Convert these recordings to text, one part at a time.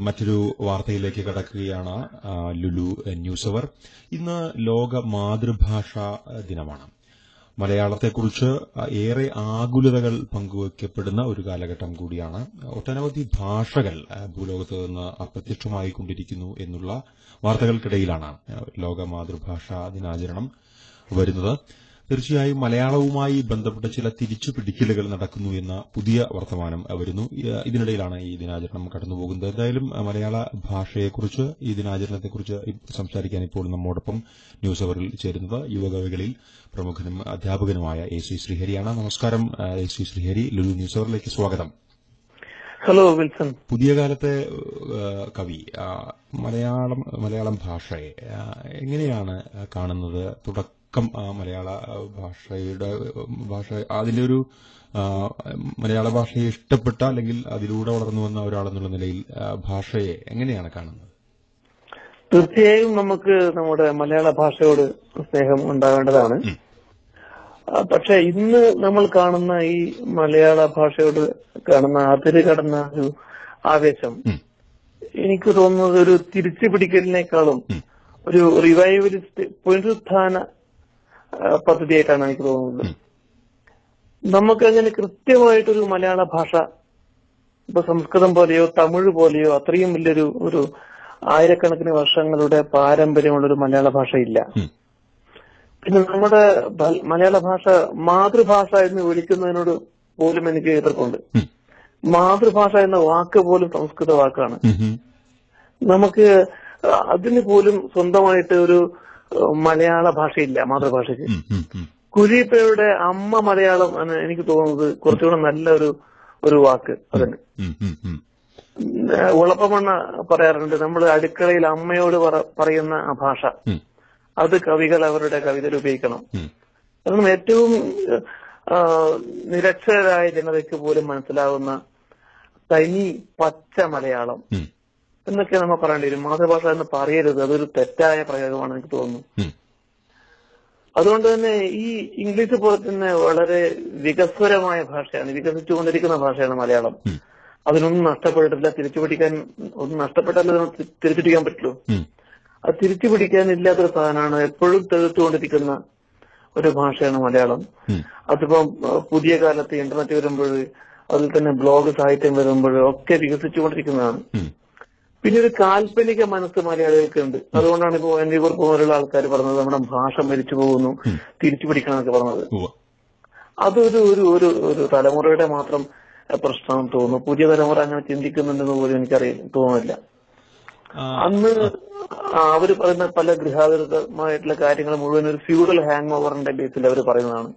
മറ്റൊരു വാർത്തയിലേക്ക് കടക്കുകയാണ് ലുലു ന്യൂസ് അവർ. ഇന്ന് ലോക മാതൃഭാഷാ ദിനമാണ്. മലയാളത്തെക്കുറിച്ച് ഏറെ ആകുലതകൾ പങ്കുവയ്ക്കപ്പെടുന്ന ഒരു കാലഘട്ടം കൂടിയാണ്. ഒട്ടനവധി ഭാഷകൾ ഭൂലോകത്ത് നിന്ന് അപ്രത്യക്ഷമായിക്കൊണ്ടിരിക്കുന്നു എന്നുള്ള വാർത്തകൾക്കിടയിലാണ് ലോക മാതൃഭാഷാ ദിനാചരണം വരുന്നത്. തീർച്ചയായും മലയാളവുമായി ബന്ധപ്പെട്ട ചില തിരിച്ചു പിടിക്കലുകൾ നടക്കുന്നു എന്ന പുതിയ വർത്തമാനം വരുന്നു. ഇതിനിടയിലാണ് ഈ ദിനാചരണം കടന്നുപോകുന്നത്. എന്തായാലും മലയാള ഭാഷയെക്കുറിച്ച് ഈ ദിനാചരണത്തെക്കുറിച്ച് സംസാരിക്കാൻ ഇപ്പോൾ നമ്മോടൊപ്പം ന്യൂസ് അവറിൽ ചേരുന്നത് യുവകവികളിൽ പ്രമുഖനും അധ്യാപകനുമായ എ സി ശ്രീഹരിയാണ്. നമസ്കാരം A C Sreehari. Lulu news അവറിലേക്ക് സ്വാഗതം. Hello Wilson. പുതിയ കാലത്തെ കവി മലയാളം മലയാളം ഭാഷയെ എങ്ങനെയാണ് കാണുന്നത്? തുടക്കം ആ, മലയാള ഭാഷയുടെ ഭാഷ അതിന്റെ ഒരു മലയാള ഭാഷയെ ഇഷ്ടപ്പെട്ട അല്ലെങ്കിൽ അതിലൂടെ വളർന്നു വന്ന ഒരാളെന്നുള്ള നിലയിൽ ഭാഷയെ എങ്ങനെയാണ് കാണുന്നത്? തീർച്ചയായും നമുക്ക് നമ്മുടെ മലയാള ഭാഷയോട് സ്നേഹം ഉണ്ടാകേണ്ടതാണ്. പക്ഷെ ഇന്ന് നമ്മൾ കാണുന്ന ഈ മലയാള ഭാഷയോട് കാണുന്ന അതിര് കടന്ന ഒരു ആവേശം. എനിക്ക് തോന്നുന്നത് ഒരു തിരിച്ചു പിടിക്കലിനേക്കാളും ഒരു റിവൈവലിസ്റ്റ് പുനരുത്ഥാന പദ്ധതിയായിട്ടാണ് എനിക്ക് തോന്നുന്നത്. നമുക്ക് അങ്ങനെ കൃത്യമായിട്ടൊരു മലയാള ഭാഷ ഇപ്പൊ സംസ്കൃതം പോലെയോ തമിഴ് പോലെയോ അത്രയും വലിയൊരു ഒരു ആയിരക്കണക്കിന് വർഷങ്ങളുടെ പാരമ്പര്യമുള്ള ഒരു മലയാള ഭാഷ ഇല്ല പിന്നെ നമ്മുടെ മലയാള ഭാഷ മാതൃഭാഷ എന്ന് വിളിക്കുന്നതിനോട് പോലും എനിക്ക് എതിർപ്പുണ്ട്. മാതൃഭാഷ എന്ന വാക്ക് പോലും സംസ്കൃത വാക്കാണ്. നമുക്ക് അതിന് പോലും സ്വന്തമായിട്ട് ഒരു മലയാള ഭാഷയില്ല മാതൃഭാഷയ്ക്ക്. കുരിപ്പയുടെ അമ്മ മലയാളം എന്ന് എനിക്ക് തോന്നുന്നത് കുറച്ചുകൂടെ നല്ല ഒരു ഒരു വാക്ക് അതിന് ഉളപ്പമണ്ണ പറയാറുണ്ട് നമ്മൾ അടുക്കളയിൽ അമ്മയോട് പറയുന്ന ആ ഭാഷ അത് കവികൾ അവരുടെ കവിതയിൽ ഉപയോഗിക്കണം. കാരണം ഏറ്റവും നിരക്ഷരായ ജനതയ്ക്ക് പോലും മനസ്സിലാവുന്ന തനി പച്ച മലയാളം. എന്നൊക്കെ നമ്മൾ പറയേണ്ടി വരും. മാതൃഭാഷ എന്ന് പറയരുത്. അതൊരു തെറ്റായ പ്രയോഗമാണ് എനിക്ക് തോന്നുന്നു. അതുകൊണ്ട് തന്നെ ഈ ഇംഗ്ലീഷ് പോലെ തന്നെ വളരെ വികസ്വരമായ ഭാഷയാണ് വികസിച്ചുകൊണ്ടിരിക്കുന്ന ഭാഷയാണ് മലയാളം. അതിനൊന്നും നഷ്ടപ്പെട്ടിട്ടില്ല. തിരിച്ചു പിടിക്കാൻ ഒന്നും നഷ്ടപ്പെട്ടാലും തിരിച്ചു പിടിക്കാൻ പറ്റുള്ളൂ. അത് തിരിച്ചു പിടിക്കാൻ ഇല്ലാത്തൊരു സാധനമാണ് എപ്പോഴും തെളിച്ചുകൊണ്ടിരിക്കുന്ന ഒരു ഭാഷയാണ് മലയാളം. അതിപ്പം പുതിയ കാലത്ത് ഇന്റർനെറ്റ് വരുമ്പോൾ അതിൽ തന്നെ ബ്ലോഗ് സാഹിത്യം വരുമ്പോൾ ഒക്കെ വികസിച്ചുകൊണ്ടിരിക്കുന്നതാണ്. പിന്നെ ഒരു കാൽപ്പനിക മനസ്സ് മലയാളികൾക്ക് ഉണ്ട് അതുകൊണ്ടാണ് ഇപ്പോ എൻ കുറിപ്പ് പോലുള്ള ആൾക്കാർ പറഞ്ഞത് നമ്മുടെ ഭാഷ മരിച്ചു പോകുന്നു തിരിച്ചു പിടിക്കണം എന്നൊക്കെ പറഞ്ഞത്. അതൊരു ഒരു ഒരു ഒരു തലമുറയുടെ മാത്രം പ്രശ്നം തോന്നുന്നു. പുതിയ തലമുറ അങ്ങനെ ചിന്തിക്കുന്നുണ്ടെന്ന് പോലും എനിക്കറിയാൻ തോന്നുന്നില്ല. അന്ന് അവർ പറയുന്ന പല ഗൃഹാതൃതമായിട്ടുള്ള കാര്യങ്ങൾ മുഴുവൻ ഒരു ഫ്യൂഡൽ ഹാങ് ഓവറിന്റെ ബേസിൽ അവർ പറയുന്നതാണ്.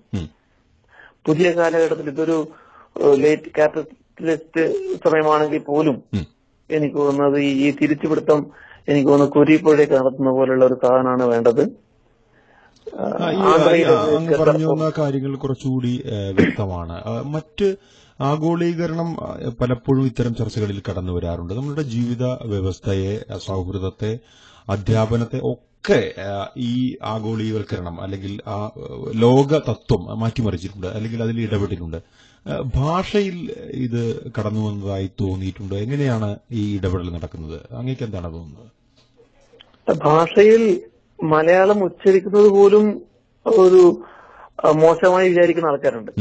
പുതിയ കാലഘട്ടത്തിൽ ഇതൊരു ലേറ്റ് ക്യാപിറ്റലിസ്റ്റ് സമയമാണെങ്കിൽ പോലും. എനിക്ക് തോന്നുന്നത് ഈ തിരിച്ചുപിടുത്തം എനിക്ക് തോന്നുന്നു കുരിപ്പുഴയൊക്കെ നടത്തുന്ന പോലുള്ള ഒരു സാധനമാണ് വേണ്ടത്. അങ്ങ് പറഞ്ഞു വന്ന കാര്യങ്ങൾ കുറച്ചുകൂടി വ്യക്തമാണ്. മറ്റ് ആഗോളീകരണം പലപ്പോഴും ഇത്തരം ചർച്ചകളിൽ കടന്നു വരാറുണ്ട്. നമ്മളുടെ ജീവിത വ്യവസ്ഥയെ സൗഹൃദത്തെ അധ്യാപനത്തെ ഒക്കെ ഈ ആഗോളീകരണം അല്ലെങ്കിൽ ആ ലോക തത്വം മാറ്റിമറിച്ചിട്ടുണ്ട്. അല്ലെങ്കിൽ അതിൽ ഇടപെട്ടിട്ടുണ്ട്. ഭാഷയിൽ ഇത് കടന്നു വന്നതായി തോന്നിയിട്ടുണ്ട്? എങ്ങനെയാണ് ഈ ഇടപെടൽ നടക്കുന്നത്? അങ്ങേക്ക് എന്താണ് തോന്നുന്നത്? ഭാഷയിൽ മലയാളം ഉച്ചരിക്കുന്നത് പോലും ഒരു മോശമായി വിചാരിക്കുന്ന ആൾക്കാരുണ്ട്.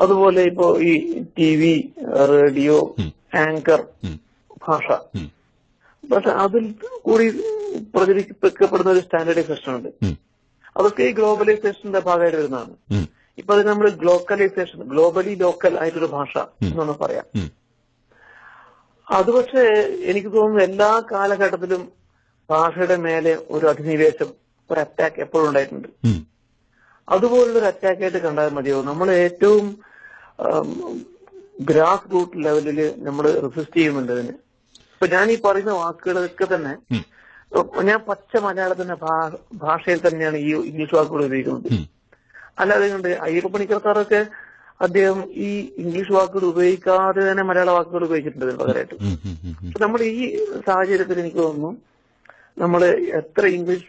അതുപോലെ ഇപ്പോ ഈ ടി വി റേഡിയോ ആങ്കർ. ഭാഷ. പക്ഷെ അതിൽ കൂടി പ്രചരിപ്പിക്കപ്പെടുന്ന ഒരു സ്റ്റാൻഡേർഡൈസേഷൻ ഉണ്ട് അതൊക്കെ ഈ ഗ്ലോബലൈസേഷന്റെ ഭാഗമായിട്ട് വരുന്നതാണ്. ഇപ്പൊ അത് നമ്മൾ ഗ്ലോക്കലൈസേഷൻ ഗ്ലോബലി ലോക്കൽ ആയിട്ടൊരു ഭാഷ എന്നാണ് പറയാം. അത് പക്ഷേ എനിക്ക് തോന്നുന്നു എല്ലാ കാലഘട്ടത്തിലും ഭാഷയുടെ മേലെ ഒരു അധിനിവേശം ഒരു അറ്റാക്ക് എപ്പോഴും ഉണ്ടായിട്ടുണ്ട്. അതുപോലുള്ളൊരു അറ്റാക്ക് ആയിട്ട് കണ്ടാൽ മതിയോ? നമ്മൾ ഏറ്റവും ഗ്രാസ് റൂട്ട് ലെവലിൽ നമ്മൾ റെസിസ്റ്റ് ചെയ്യുന്നുണ്ട് അതിന്. ഇപ്പൊ ഞാൻ ഈ പറയുന്ന വാക്കുകളൊക്കെ തന്നെ ഞാൻ പച്ച മലയാളത്തിന്റെ ഭാഷയിൽ തന്നെയാണ് ഈ ഇംഗ്ലീഷ് വാക്കുകൾ ഉപയോഗിക്കുന്നത്. അല്ലാതെ ഉണ്ട് അയ്യപ്പ പണിക്കർക്കാരൊക്കെ അദ്ദേഹം ഈ ഇംഗ്ലീഷ് വാക്കുകൾ ഉപയോഗിക്കാതെ തന്നെ മലയാള വാക്കുകൾ ഉപയോഗിച്ചിട്ടുണ്ട് പകരമായിട്ട്. നമ്മൾ ഈ സാഹചര്യത്തിൽ എനിക്ക് തോന്നുന്നു നമ്മൾ എത്ര ഇംഗ്ലീഷ്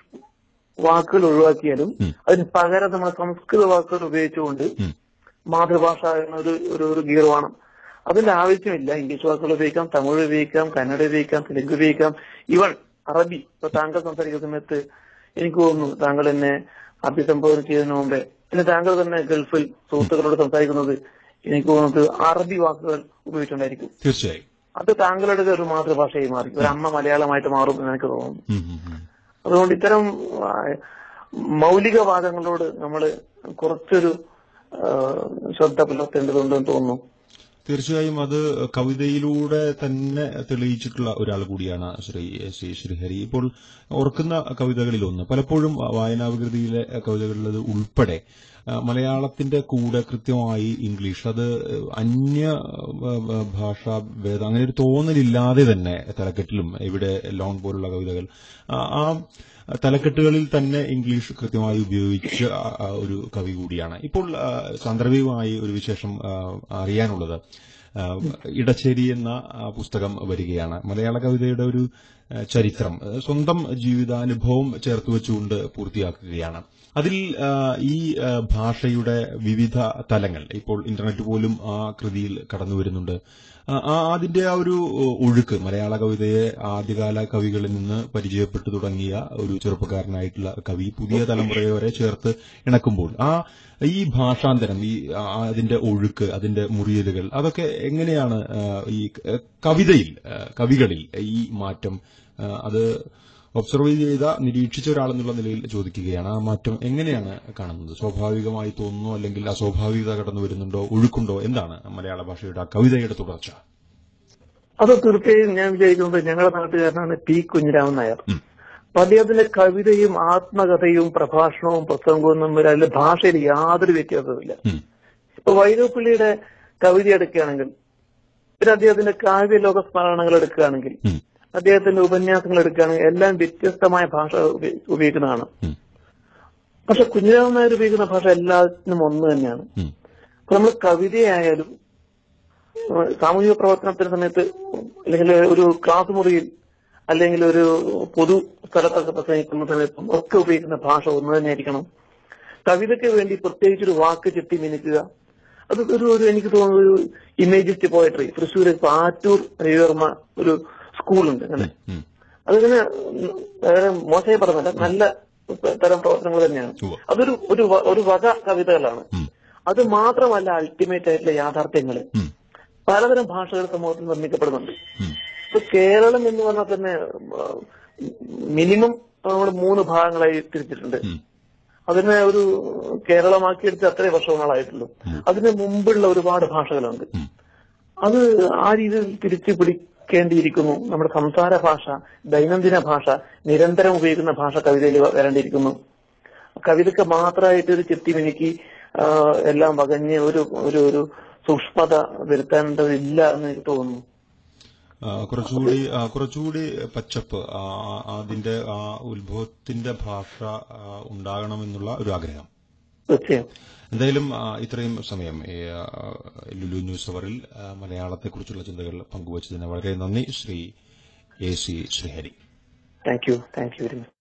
വാക്കുകൾ ഒഴിവാക്കിയാലും. അതിന് പകരം നമ്മൾ സംസ്കൃത വാക്കുകൾ ഉപയോഗിച്ചുകൊണ്ട്. മാതൃഭാഷ എന്ന ഒരു ഒരു ഗീർ വേണം അതിന്റെ ആവശ്യമില്ല ഇംഗ്ലീഷ് വാക്കുകൾ ഉപയോഗിക്കാം തമിഴ് ഉപയോഗിക്കാം കന്നഡ ഉപയോഗിക്കാം തെലുങ്ക് ഉപയോഗിക്കാം ഇവൺ അറബി ഇപ്പൊ താങ്കൾ സംസാരിക്കുന്ന സമയത്ത് എനിക്ക് തോന്നുന്നു താങ്കൾ എന്നെ അഭിസംബോധന ചെയ്തതിനു മുമ്പേ പിന്നെ താങ്കൾ തന്നെ ഗൾഫിൽ സുഹൃത്തുക്കളോട് സംസാരിക്കുന്നത് എനിക്ക് തോന്നുന്നത് അറബി വാക്കുകൾ ഉപയോഗിച്ചുകൊണ്ടായിരിക്കും. തീർച്ചയായും. അത് താങ്കളുടെ ഒരു മാതൃഭാഷയായി മാറി. ഒരു അമ്മ മലയാളമായിട്ട് മാറും എന്ന് എനിക്ക് തോന്നുന്നു. അതുകൊണ്ട് ഇത്തരം മൗലിക മൗലികവാദങ്ങളോട് നമ്മൾ കുറച്ചൊരു ശ്രദ്ധ പുലർത്തേണ്ടതുണ്ടെന്ന് തോന്നുന്നു. തീർച്ചയായും അത് കവിതയിലൂടെ തന്നെ തെളിയിച്ചിട്ടുള്ള ഒരാൾ കൂടിയാണ് ശ്രീ ശ്രീ ശ്രീഹരി. ഇപ്പോൾ ഓർക്കുന്ന കവിതകളിലൊന്ന് പലപ്പോഴും വായനാവികൃതിയിലെ കവിതകളിലത് ഉൾപ്പെടെ മലയാളത്തിന്റെ കൂടെ കൃത്യമായി ഇംഗ്ലീഷ് അത് അന്യ ഭാഷാ ഭേദം അങ്ങനെ ഒരു തോന്നലില്ലാതെ തന്നെ തലക്കെട്ടിലും ഇവിടെ ലോൺ പോലുള്ള കവിതകൾ ആ തലക്കെട്ടുകളിൽ തന്നെ ഇംഗ്ലീഷ് കൃത്യമായി ഉപയോഗിച്ച ഒരു കവി കൂടിയാണ്. ഇപ്പോൾ സാന്ദർഭികമായി ഒരു വിശേഷം അറിയാനുള്ളത്. ഇടശ്ശേരി എന്ന പുസ്തകം വരികയാണ്. മലയാള കവിതയുടെ ഒരു ചരിത്രം. സ്വന്തം ജീവിതാനുഭവം ചേർത്ത് വെച്ചുകൊണ്ട് പൂർത്തിയാക്കുകയാണ്. അതിൽ ഈ ഭാഷയുടെ വിവിധ തലങ്ങൾ ഇപ്പോൾ ഇന്റർനെറ്റ് പോലും ആ കൃതിയിൽ കടന്നു വരുന്നുണ്ട്. അതിന്റെ ആ ഒരു ഒഴുക്ക് മലയാള കവിതയെ ആദ്യകാല കവികളിൽ നിന്ന് പരിചയപ്പെട്ടു തുടങ്ങിയ ഒരു ചെറുപ്പക്കാരനായിട്ടുള്ള കവി പുതിയ തലമുറയെ വരെ ചേർത്ത് ഇണക്കുമ്പോൾ ആ ഈ ഭാഷാന്തരം ഈ അതിന്റെ ഒഴുക്ക് അതിന്റെ മുറിയലുകൾ അതൊക്കെ എങ്ങനെയാണ് ഈ കവിതയിൽ കവികളിൽ ഈ മാറ്റം അത് ഒബ്സർവ് ചെയ്ത നിരീക്ഷിച്ച ഒരാളെന്നുള്ള നിലയിൽ ചോദിക്കുകയാണ് ആ മാറ്റം എങ്ങനെയാണ് കാണുന്നത് സ്വാഭാവികമായി തോന്നുന്നു അല്ലെങ്കിൽ അസ്വാഭാവികത കടന്നു വരുന്നുണ്ടോ ഒഴുക്കുണ്ടോ എന്താണ് മലയാള ഭാഷയുടെ ആ കവിതയുടെ തുടർച്ച അത് തീർച്ചയായും ഞാൻ വിചാരിക്കുന്നത് ഞങ്ങളുടെ നാട്ടുകാരനാണ് പി കുഞ്ഞിരാമൻ നായർ. അപ്പൊ അദ്ദേഹത്തിന്റെ കവിതയും ആത്മകഥയും പ്രഭാഷണവും പ്രസംഗവും തമ്മിൽ അതിൽ ഭാഷയിൽ യാതൊരു വ്യത്യാസവുമില്ല. ഇപ്പൊ വൈലോപ്പിള്ളിയുടെ കവിത എടുക്കുകയാണെങ്കിൽ പിന്നെ അദ്ദേഹത്തിന്റെ കാവ്യലോക സ്മരണകൾ എടുക്കുകയാണെങ്കിൽ. അദ്ദേഹത്തിന്റെ ഉപന്യാസങ്ങൾ എടുക്കുകയാണെങ്കിൽ എല്ലാം വ്യത്യസ്തമായ ഭാഷ ഉപ- ഉപയോഗിക്കുന്നതാണ്. പക്ഷെ കുഞ്ഞിരാമൻ നായർ ഉപയോഗിക്കുന്ന ഭാഷ എല്ലാത്തിനും ഒന്ന് തന്നെയാണ്. അപ്പൊ നമ്മൾ കവിതയായാലും സാമൂഹിക പ്രവർത്തനത്തിന്റെ സമയത്ത് അല്ലെങ്കിൽ ഒരു ക്ലാസ് മുറിയിൽ അല്ലെങ്കിൽ ഒരു പൊതു സ്ഥലത്തൊക്കെ പ്രസംഗിക്കുന്ന സമയത്തും ഒക്കെ ഉപയോഗിക്കുന്ന ഭാഷ ഒന്ന് തന്നെയായിരിക്കണം. കവിതയ്ക്ക് വേണ്ടി പ്രത്യേകിച്ച് ഒരു വാക്ക് ചെത്തി മിനിക്കുക. അത് ഒരു ഒരു എനിക്ക് തോന്നുന്നത് ഒരു ഇമേജിസ്റ്റ് പോയട്രി. തൃശ്ശൂർ പാറ്റൂർ രവിവർമ്മ ഒരു സ്കൂളുണ്ട് അങ്ങനെ. അതിങ്ങനെ വേറെ വളരെ മോശമായി പറഞ്ഞല്ല നല്ല തരം പ്രവർത്തനങ്ങൾ തന്നെയാണ്. അതൊരു ഒരു ഒരു വക കവിതകളാണ്. അത് മാത്രമല്ല അൾട്ടിമേറ്റ് ആയിട്ടുള്ള യാഥാർത്ഥ്യങ്ങൾ പലതരം ഭാഷകൾ സമൂഹത്തിൽ നിർമ്മിക്കപ്പെടുന്നുണ്ട്. ഇപ്പൊ കേരളം എന്ന് പറഞ്ഞാൽ തന്നെ മിനിമം നമ്മൾ മൂന്ന് ഭാഗങ്ങളായി തിരിച്ചിട്ടുണ്ട്. അതിനെ ഒരു കേരളമാക്കിയെടുത്ത് അത്രേ വർഷങ്ങളായിട്ടുള്ളൂ. അതിന് മുമ്പുള്ള ഒരുപാട് ഭാഷകളുണ്ട്. അത് ആ രീതിയിൽ തിരിച്ചു പിടിക്കേണ്ടിയിരിക്കുന്നു നമ്മുടെ സംസാര ഭാഷ ദൈനംദിന ഭാഷ നിരന്തരം ഉപയോഗിക്കുന്ന ഭാഷ കവിതയിൽ വരേണ്ടിയിരിക്കുന്നു കവിതയ്ക്ക് മാത്രമായിട്ട് ഒരു ചെത്തി മിനുക്കി എല്ലാം വകഞ്ഞ് ഒരു ഒരു ഒരു സൂക്ഷ്മത വരുത്തേണ്ടതില്ല എന്ന് എനിക്ക് തോന്നുന്നു. കുറച്ചുകൂടി കുറച്ചുകൂടി പച്ചപ്പ് അതിന്റെ ഉത്ഭവത്തിന്റെ ഭാഷ ഉണ്ടാകണമെന്നുള്ള ഒരു ആഗ്രഹം. തീർച്ചയായും. എന്തായാലും ഇത്രയും സമയം ലുലു ന്യൂസ് അവറിൽ മലയാളത്തെ മലയാളത്തെക്കുറിച്ചുള്ള ചിന്തകൾ പങ്കുവച്ചതിന് വളരെ നന്ദി Sri A C Sreehari. Thank you thank you very much